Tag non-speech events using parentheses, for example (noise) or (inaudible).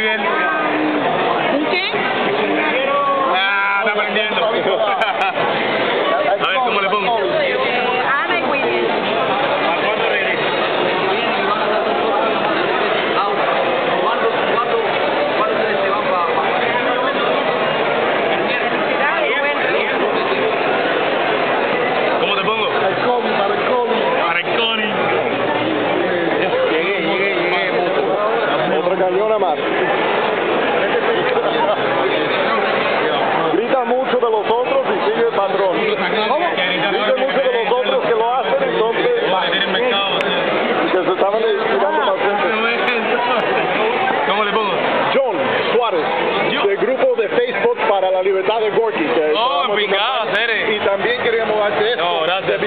muy bien. ¿Un qué? Ah, está aprendiendo. (laughs) más. Grita mucho de los otros y sigue el patrón. Dice mucho de los otros que lo hacen, entonces que se estaban tirando más gente. ¿Cómo le pongo? John Suárez, del grupo de Facebook para la libertad de Gorky. Que Oh, pingado. Y también queríamos darte esto No, gracias. de